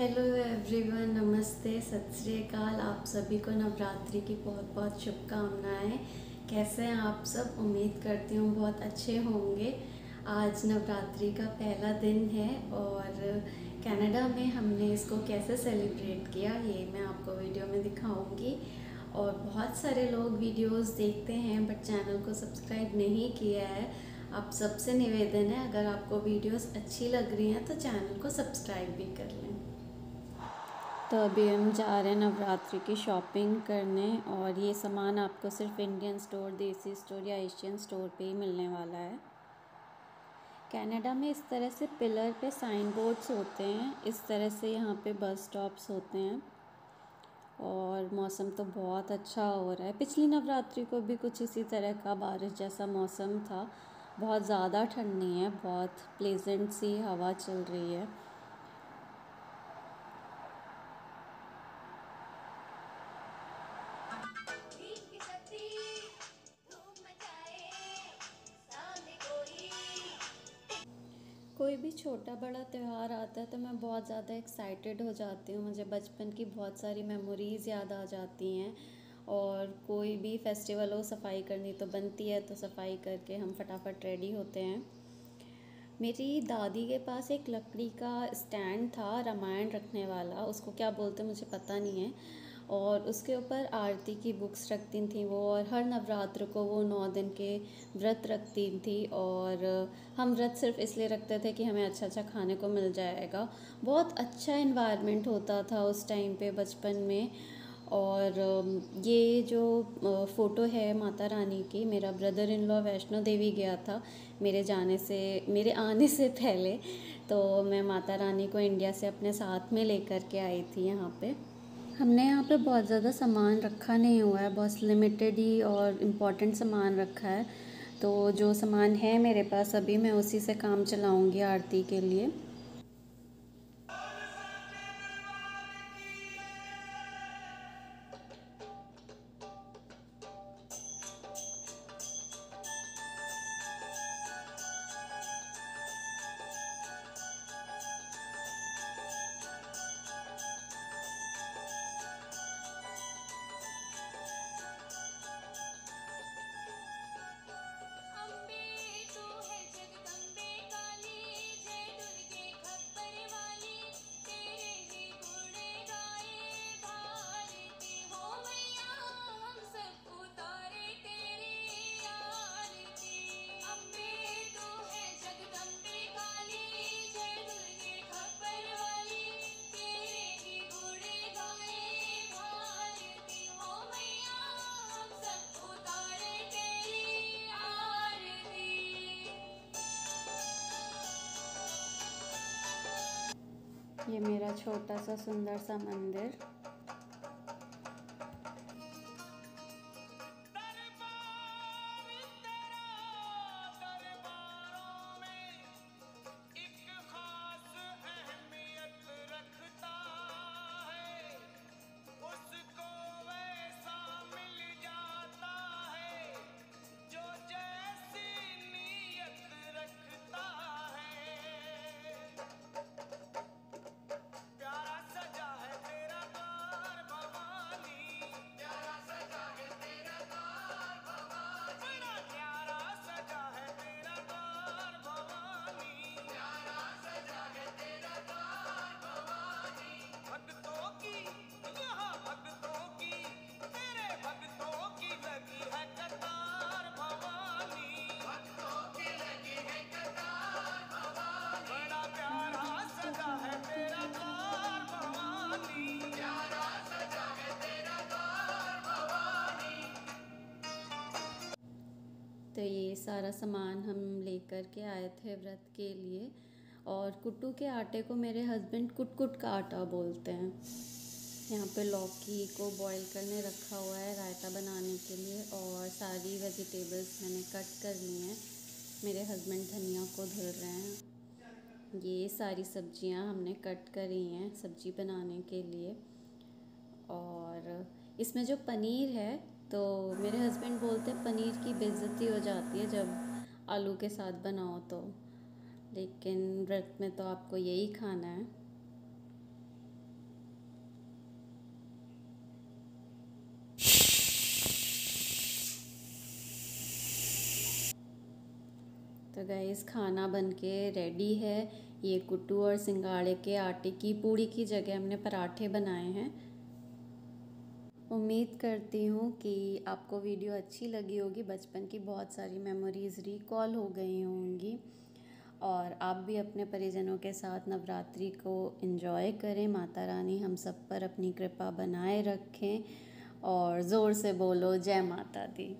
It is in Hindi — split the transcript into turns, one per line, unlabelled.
हेलो एवरीवन नमस्ते, सत श्रीकाल आप सभी को नवरात्रि की बहुत बहुत शुभकामनाएँ। कैसे हैं आप सब? उम्मीद करती हूँ बहुत अच्छे होंगे। आज नवरात्रि का पहला दिन है और कनाडा में हमने इसको कैसे सेलिब्रेट किया, ये मैं आपको वीडियो में दिखाऊँगी। और बहुत सारे लोग वीडियोस देखते हैं बट चैनल को सब्सक्राइब नहीं किया है। आप सबसे निवेदन है, अगर आपको वीडियोस अच्छी लग रही हैं तो चैनल को सब्सक्राइब भी कर लें। तो अभी हम जा रहे हैं नवरात्रि की शॉपिंग करने और ये सामान आपको सिर्फ़ इंडियन स्टोर, देसी स्टोर या एशियन स्टोर पे ही मिलने वाला है। कनाडा में इस तरह से पिलर पे साइन बोर्ड्स होते हैं, इस तरह से यहाँ पे बस स्टॉप्स होते हैं और मौसम तो बहुत अच्छा हो रहा है। पिछली नवरात्रि को भी कुछ इसी तरह का बारिश जैसा मौसम था। बहुत ज़्यादा ठंड नहीं है, बहुत प्लेजेंट सी हवा चल रही है। कोई भी छोटा बड़ा त्यौहार आता है तो मैं बहुत ज़्यादा एक्साइटेड हो जाती हूँ। मुझे बचपन की बहुत सारी मेमोरीज़ याद आ जाती हैं और कोई भी फेस्टिवल हो, सफ़ाई करनी तो बनती है तो सफ़ाई करके हम फटाफट रेडी होते हैं। मेरी दादी के पास एक लकड़ी का स्टैंड था, रामायण रखने वाला, उसको क्या बोलते मुझे पता नहीं है। और उसके ऊपर आरती की बुक्स रखती थी वो और हर नवरात्र को वो नौ दिन के व्रत रखती थी और हम व्रत सिर्फ़ इसलिए रखते थे कि हमें अच्छा अच्छा खाने को मिल जाएगा। बहुत अच्छा इन्वायरमेंट होता था उस टाइम पे बचपन में और ये जो फ़ोटो है माता रानी की, मेरा brother in law Vaishno Devi गया था मेरे जाने से, मेरे आने से पहले तो मैं माता रानी को इंडिया से अपने साथ में लेकर के आई थी यहाँ पे। हमने यहाँ पे बहुत ज़्यादा सामान रखा नहीं हुआ है, बहुत लिमिटेड ही और इंपॉर्टेंट सामान रखा है। तो जो सामान है मेरे पास अभी, मैं उसी से काम चलाऊँगी आरती के लिए। ये मेरा छोटा सा सुंदर सा मंदिर। सारा सामान हम लेकर के आए थे व्रत के लिए। और कुट्टू के आटे को मेरे हस्बैंड कुट कुट का आटा बोलते हैं। यहाँ पे लौकी को बॉईल करने रखा हुआ है रायता बनाने के लिए और सारी वेजिटेबल्स मैंने कट कर ली हैं। मेरे हस्बैंड धनिया को धुल रहे हैं। ये सारी सब्ज़ियाँ हमने कट करी हैं सब्ज़ी बनाने के लिए। और इसमें जो पनीर है तो मेरे हस्बैंड बोलते हैं, पनीर की बेज़ती हो जाती है जब आलू के साथ बनाओ तो। लेकिन व्रत में तो आपको यही खाना है। तो गैस खाना बन के रेडी है। ये कुट्टू और सिंगाड़े के आटे की पूड़ी की जगह हमने पराठे बनाए हैं। उम्मीद करती हूँ कि आपको वीडियो अच्छी लगी होगी। बचपन की बहुत सारी मेमोरीज़ रिकॉल हो गई होंगी और आप भी अपने परिजनों के साथ नवरात्रि को इन्जॉय करें। माता रानी हम सब पर अपनी कृपा बनाए रखें और ज़ोर से बोलो, जय माता दी।